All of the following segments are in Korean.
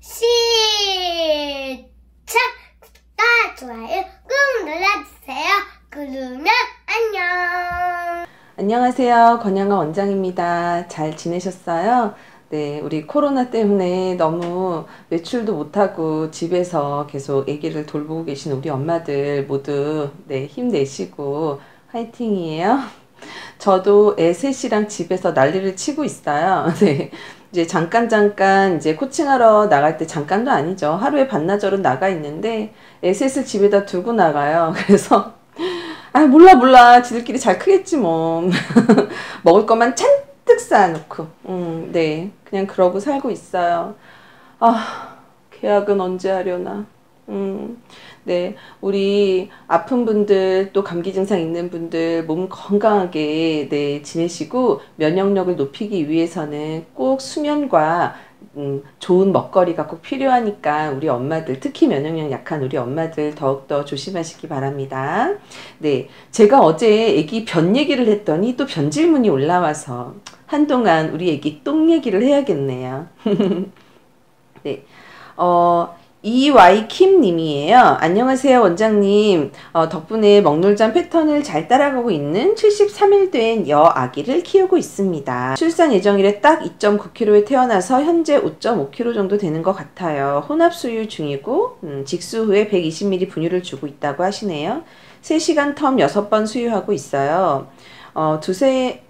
시작! 구독과 좋아요 꾹 눌러주세요. 그러면 안녕. 안녕하세요. 권양아 원장입니다. 잘 지내셨어요? 네, 우리 코로나 때문에 너무 외출도 못하고 집에서 계속 아기를 돌보고 계신 우리 엄마들 모두 네, 힘내시고 화이팅이에요. 저도 애 셋이랑 집에서 난리를 치고 있어요. 네. 이제 잠깐 잠깐 이제 코칭하러 나갈 때 잠깐도 아니죠. 하루에 반나절은 나가 있는데 애 셋을 집에다 두고 나가요. 그래서 아 몰라 몰라 지들끼리 잘 크겠지 뭐 먹을 것만 잔뜩 쌓아놓고 음, 네 그냥 그러고 살고 있어요. 아 계약은 언제 하려나. 음, 네, 우리 아픈 분들 또 감기 증상 있는 분들 몸 건강하게 네 지내시고 면역력을 높이기 위해서는 꼭 수면과 음, 좋은 먹거리가 꼭 필요하니까 우리 엄마들 특히 면역력 약한 우리 엄마들 더욱더 조심하시기 바랍니다. 네, 제가 어제 애기 변 얘기를 했더니 또 변 질문이 올라와서 한동안 우리 애기 똥 얘기를 해야겠네요. 네, 어. EY 킴 님이에요. 안녕하세요, 원장님. 어, 덕분에 먹놀잠 패턴을 잘 따라가고 있는 73일 된 여 아기를 키우고 있습니다. 출산 예정일에 딱 2.9kg에 태어나서 현재 5.5kg 정도 되는 것 같아요. 혼합 수유 중이고, 음, 직수 후에 120ml 분유를 주고 있다고 하시네요. 3시간 텀 6번 수유하고 있어요. 어, 두세,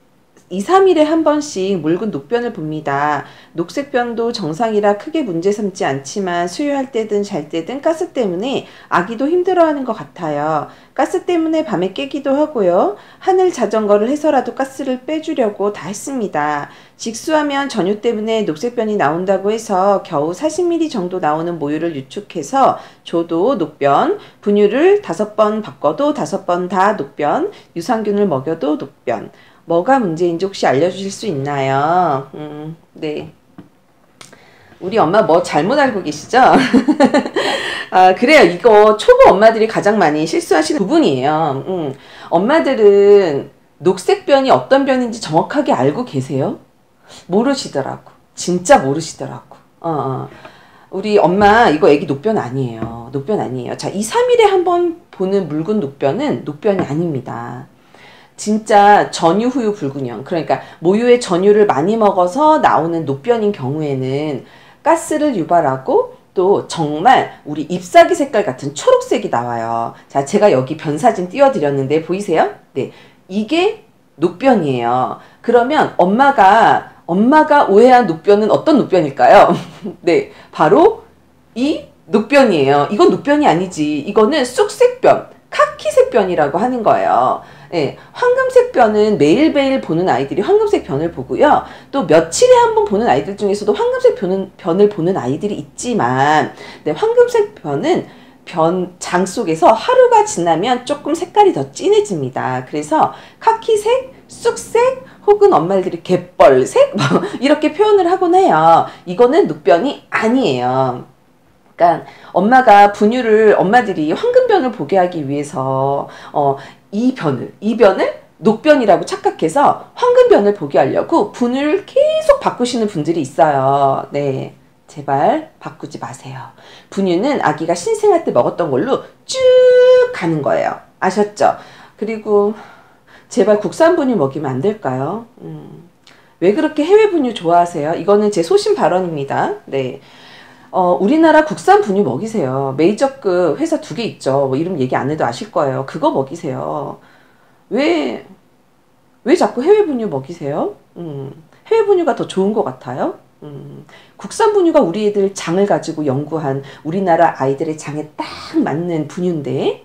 2, 3일에 한 번씩 묽은 녹변을 봅니다. 녹색변도 정상이라 크게 문제 삼지 않지만 수유할 때든 잘 때든 가스 때문에 아기도 힘들어하는 것 같아요. 가스 때문에 밤에 깨기도 하고요. 하늘 자전거를 해서라도 가스를 빼주려고 다 했습니다. 직수하면 전유 때문에 녹색변이 나온다고 해서 겨우 40ml 정도 나오는 모유를 유축해서 줘도 녹변, 분유를 5번 바꿔도 5번 다 녹변, 유산균을 먹여도 녹변. 뭐가 문제인지 혹시 알려주실 수 있나요? 음, 네. 우리 엄마 뭐 잘못 알고 계시죠? 아, 그래요. 이거 초보 엄마들이 가장 많이 실수하시는 부분이에요. 음, 엄마들은 녹색 변이 어떤 변인지 정확하게 알고 계세요? 모르시더라고. 진짜 모르시더라고. 어, 어. 우리 엄마 이거 애기 녹변 아니에요. 녹변 아니에요. 자, 2, 3일에 한 번 보는 묽은 녹변은 녹변이 아닙니다. 진짜 전유 후유 불균형 그러니까 모유의 전유를 많이 먹어서 나오는 녹변인 경우에는 가스를 유발하고 또 정말 우리 잎사귀 색깔 같은 초록색이 나와요. 자, 제가 여기 변 사진 띄워드렸는데 보이세요? 네, 이게 녹변이에요. 그러면 엄마가 엄마가 오해한 녹변은 어떤 녹변일까요? 네, 바로 이 녹변이에요. 이건 녹변이 아니지. 이거는 쑥색변, 카키색변이라고 하는 거예요. 네, 황금색 변은 매일매일 보는 아이들이 황금색 변을 보고요. 또 며칠에 한 번 보는 아이들 중에서도 황금색 변은, 변을 보는 아이들이 있지만, 네, 황금색 변은 변장 속에서 하루가 지나면 조금 색깔이 더 진해집니다. 그래서 카키색, 쑥색, 혹은 엄마들이 갯벌색 뭐 이렇게 표현을 하곤 해요. 이거는 늑변이 아니에요. 그러니까 엄마가 분유를 엄마들이 황금변을 보게 하기 위해서 어, 이 변을 이 변을 녹변이라고 착각해서 황금변을 보게 하려고 분을 계속 바꾸시는 분들이 있어요. 네. 제발 바꾸지 마세요. 분유는 아기가 신생할 때 먹었던 걸로 쭉 가는 거예요. 아셨죠? 그리고 제발 국산 분유 먹이면 안 될까요? 음, 왜 그렇게 해외 분유 좋아하세요? 이거는 제 소신 발언입니다. 네. 어, 우리나라 국산 분유 먹이세요. 메이저급 회사 두 개 있죠. 뭐 이름 얘기 안 해도 아실 거예요. 그거 먹이세요. 왜, 왜 자꾸 해외 분유 먹이세요? 음, 해외 분유가 더 좋은 것 같아요. 음, 국산 분유가 우리 애들 장을 가지고 연구한 우리나라 아이들의 장에 딱 맞는 분유인데,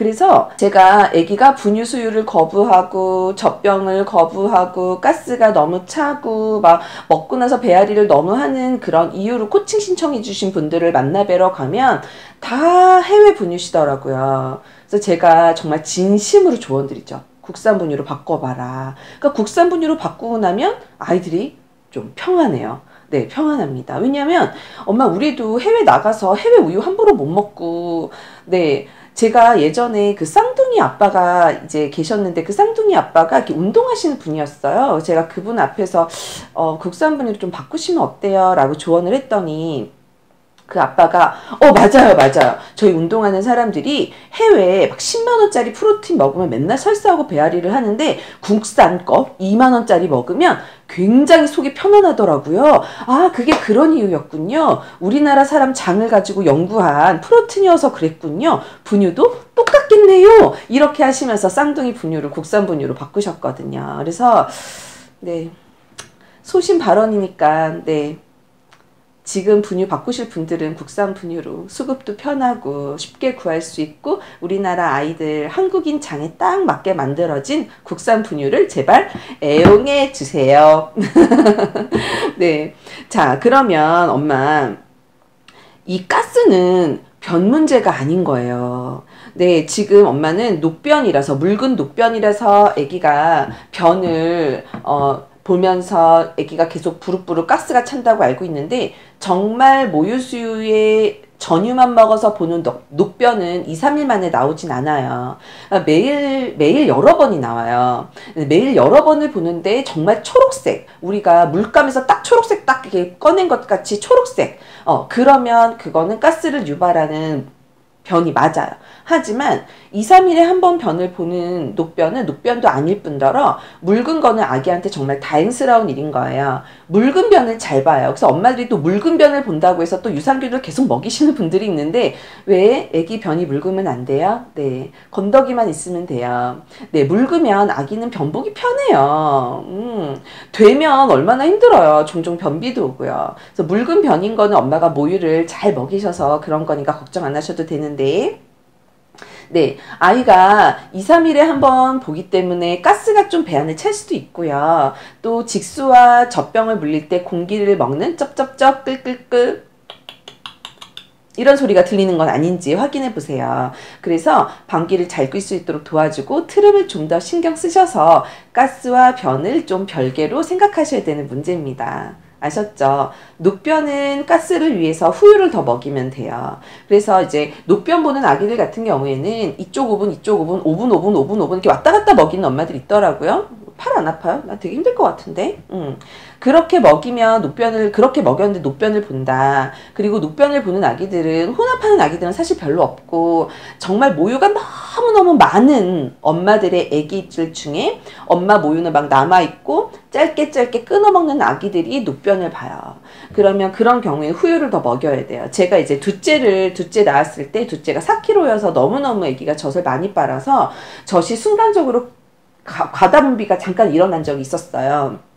그래서 제가 아기가 분유 수유를 거부하고 젖병을 거부하고 가스가 너무 차고 막 먹고 나서 배앓이를 너무 하는 그런 이유로 코칭 신청해 주신 분들을 만나 뵈러 가면 다 해외 분유시더라고요. 그래서 제가 정말 진심으로 조언드리죠. 국산 분유로 바꿔봐라. 그러니까 국산 분유로 바꾸고 나면 아이들이 좀 평안해요. 네, 평안합니다. 왜냐면 엄마 우리도 해외 나가서 해외 우유 함부로 못 먹고 네. 제가 예전에 그 쌍둥이 아빠가 이제 계셨는데 그 쌍둥이 아빠가 이렇게 운동하시는 분이었어요. 제가 그분 앞에서 어, 국산 분유를 좀 바꾸시면 어때요? 라고 조언을 했더니 그 아빠가 어 맞아요 맞아요. 저희 운동하는 사람들이 해외에 막 10만원짜리 프로틴 먹으면 맨날 설사하고 배앓이를 하는데 국산 거 2만원짜리 먹으면 굉장히 속이 편안하더라고요. 아 그게 그런 이유였군요. 우리나라 사람 장을 가지고 연구한 프로틴이어서 그랬군요. 분유도 똑같겠네요. 이렇게 하시면서 쌍둥이 분유를 국산 분유로 바꾸셨거든요. 그래서 네. 소신 발언이니까 네 지금 분유 바꾸실 분들은 국산 분유로 수급도 편하고 쉽게 구할 수 있고 우리나라 아이들 한국인 장에 딱 맞게 만들어진 국산 분유를 제발 애용해 주세요. 네. 자, 그러면 엄마 이 가스는 변 문제가 아닌 거예요. 네, 지금 엄마는 녹변이라서 묽은 녹변이라서 아기가 변을 어 보면서 아기가 계속 부룩부룩 가스가 찬다고 알고 있는데 정말 모유수유의 전유만 먹어서 보는 녹, 변은 2, 3일 만에 나오진 않아요. 그러니까 매일, 매일 여러 번이 나와요. 매일 여러 번을 보는데 정말 초록색, 우리가 물감에서 딱 초록색 딱 꺼낸 것 같이 초록색. 어, 그러면 그거는 가스를 유발하는 변이 맞아요. 하지만 2, 3일에 한 번 변을 보는 녹변은 녹변도 아닐 뿐더러 묽은 거는 아기한테 정말 다행스러운 일인 거예요. 묽은 변을 잘 봐요. 그래서 엄마들이 또 묽은 변을 본다고 해서 또 유산균을 계속 먹이시는 분들이 있는데 왜 아기 변이 묽으면 안 돼요? 네. 건더기만 있으면 돼요. 네. 묽으면 아기는 변 보기 편해요. 음, 되면 얼마나 힘들어요. 종종 변비도 오고요. 그래서 묽은 변인 거는 엄마가 모유를 잘 먹이셔서 그런 거니까 걱정 안 하셔도 되는 데 네, 아이가 2, 3일에 한 번 보기 때문에 가스가 좀 배 안에 찰 수도 있고요. 또 직수와 젖병을 물릴 때 공기를 먹는 쩝쩝쩝 끌끌끌 이런 소리가 들리는 건 아닌지 확인해 보세요. 그래서 방귀를 잘끌수 있도록 도와주고 트름을 좀 더 신경 쓰셔서 가스와 변을 좀 별개로 생각하셔야 되는 문제입니다. 아셨죠? 녹변은 가스를 위해서 후유를 더 먹이면 돼요. 그래서 이제 녹변 보는 아기들 같은 경우에는 이쪽 5분, 이쪽 5분, 5분, 5분, 5분, 5분 이렇게 왔다 갔다 먹이는 엄마들 있더라고요. 팔 안 아파요? 나 되게 힘들 것 같은데? 음. 그렇게 먹이면 녹변을 그렇게 먹였는데 녹변을 본다. 그리고 녹변을 보는 아기들은 혼합하는 아기들은 사실 별로 없고 정말 모유가 너무너무 많은 엄마들의 아기들 중에 엄마 모유는 막 남아 있고 짧게 짧게 끊어 먹는 아기들이 녹변을 봐요. 그러면 그런 경우에 후유를 더 먹여야 돼요. 제가 이제 둘째를 둘째 낳았을 때 둘째가 4kg여서 너무너무 아기가 젖을 많이 빨아서 젖이 순간적으로 과다 분비가 잠깐 일어난 적이 있었어요.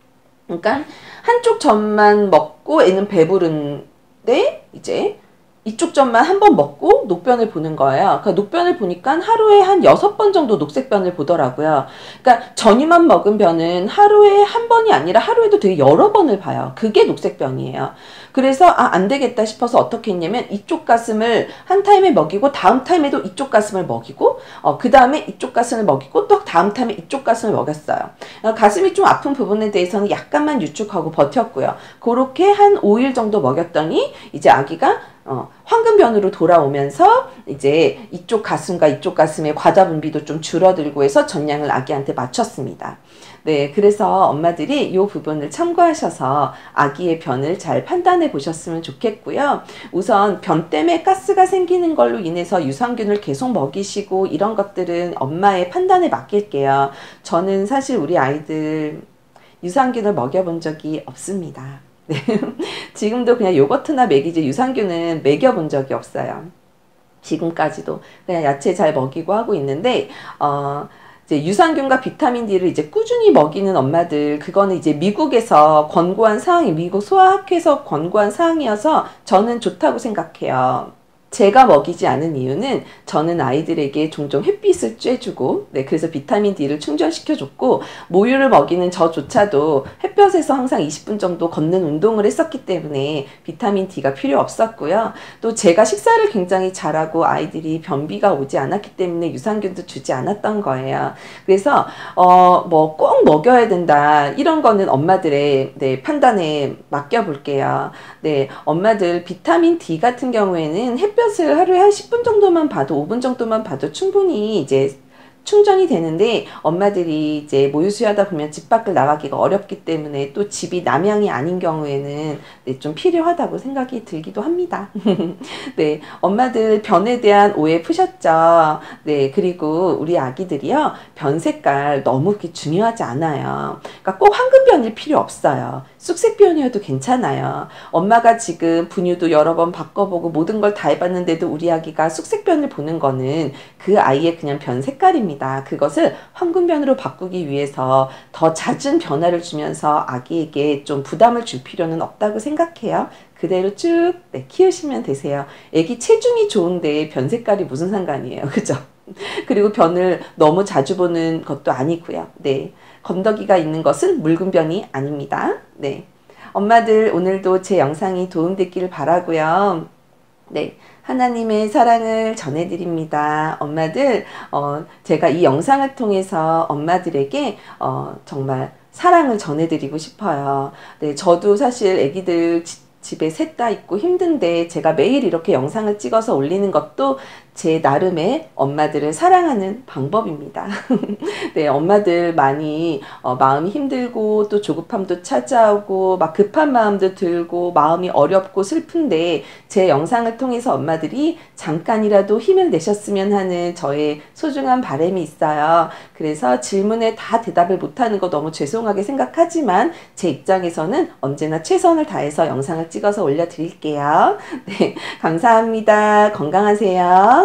그러니까 한쪽 젖만 먹고 애는 배부른데 이제 이쪽 젖만 한 번 먹고 녹변을 보는 거예요. 그러니까 녹변을 보니까 하루에 한 여섯 번 정도 녹색변을 보더라고요. 그러니까 전유만 먹은 변은 하루에 한 번이 아니라 하루에도 되게 여러 번을 봐요. 그게 녹색변이에요. 그래서 아, 안 되겠다 싶어서 어떻게 했냐면 이쪽 가슴을 한 타임에 먹이고 다음 타임에도 이쪽 가슴을 먹이고 어, 그 다음에 이쪽 가슴을 먹이고 또 다음 타임에 이쪽 가슴을 먹였어요. 어, 가슴이 좀 아픈 부분에 대해서는 약간만 유축하고 버텼고요. 그렇게 한 5일 정도 먹였더니 이제 아기가 어, 황금변으로 돌아오면서 이제 이쪽 가슴과 이쪽 가슴의 과다 분비도 좀 줄어들고 해서 전량을 아기한테 맞췄습니다. 네, 그래서 엄마들이 이 부분을 참고하셔서 아기의 변을 잘 판단해 보셨으면 좋겠고요. 우선 변 때문에 가스가 생기는 걸로 인해서 유산균을 계속 먹이시고 이런 것들은 엄마의 판단에 맡길게요. 저는 사실 우리 아이들 유산균을 먹여본 적이 없습니다. 네. 지금도 그냥 요거트나 먹이지 유산균은 먹여본 적이 없어요. 지금까지도 그냥 야채 잘 먹이고 하고 있는데 어 이제 유산균과 비타민 D를 이제 꾸준히 먹이는 엄마들 그거는 이제 미국에서 권고한 사항이 미국 소아학회에서 권고한 사항이어서 저는 좋다고 생각해요. 제가 먹이지 않은 이유는 저는 아이들에게 종종 햇빛을 쬐주고 네 그래서 비타민 D를 충전시켜줬고 모유를 먹이는 저조차도 햇볕에서 항상 20분 정도 걷는 운동을 했었기 때문에 비타민 D가 필요 없었고요. 또 제가 식사를 굉장히 잘하고 아이들이 변비가 오지 않았기 때문에 유산균도 주지 않았던 거예요. 그래서 어 뭐 꼭 먹여야 된다 이런 거는 엄마들의 네 판단에 맡겨 볼게요. 네 엄마들 비타민 D 같은 경우에는 햇볕 햇볕을 하루에 한 10분 정도만 봐도 5분 정도만 봐도 충분히 이제 충전이 되는데 엄마들이 이제 모유수유하다 보면 집 밖을 나가기가 어렵기 때문에 또 집이 남양이 아닌 경우에는 네, 좀 필요하다고 생각이 들기도 합니다. 네, 엄마들 변에 대한 오해 푸셨죠? 네, 그리고 우리 아기들이요 변 색깔 너무 중요하지 않아요. 그러니까 꼭 황금변일 필요 없어요. 쑥색 변이어도 괜찮아요. 엄마가 지금 분유도 여러 번 바꿔보고 모든 걸 다 해봤는데도 우리 아기가 쑥색 변을 보는 거는 그 아이의 그냥 변 색깔입니다. 그것을 황금변으로 바꾸기 위해서 더 잦은 변화를 주면서 아기에게 좀 부담을 줄 필요는 없다고 생각해요. 그대로 쭉 네, 키우시면 되세요. 아기 체중이 좋은데 변 색깔이 무슨 상관이에요. 그죠? 그리고 변을 너무 자주 보는 것도 아니고요. 네. 건더기가 있는 것은 묽은 변이 아닙니다. 네. 엄마들 오늘도 제 영상이 도움됐기를 바라고요. 네. 하나님의 사랑을 전해드립니다. 엄마들, 어, 제가 이 영상을 통해서 엄마들에게, 어, 정말 사랑을 전해드리고 싶어요. 네, 저도 사실 애기들 집에 셋 다 있고 힘든데 제가 매일 이렇게 영상을 찍어서 올리는 것도 제 나름의 엄마들을 사랑하는 방법입니다. 네, 엄마들 많이 어, 마음이 힘들고 또 조급함도 찾아오고 막 급한 마음도 들고 마음이 어렵고 슬픈데 제 영상을 통해서 엄마들이 잠깐이라도 힘을 내셨으면 하는 저의 소중한 바람이 있어요. 그래서 질문에 다 대답을 못하는 거 너무 죄송하게 생각하지만 제 입장에서는 언제나 최선을 다해서 영상을 찍어서 올려드릴게요. 네, 감사합니다. 건강하세요.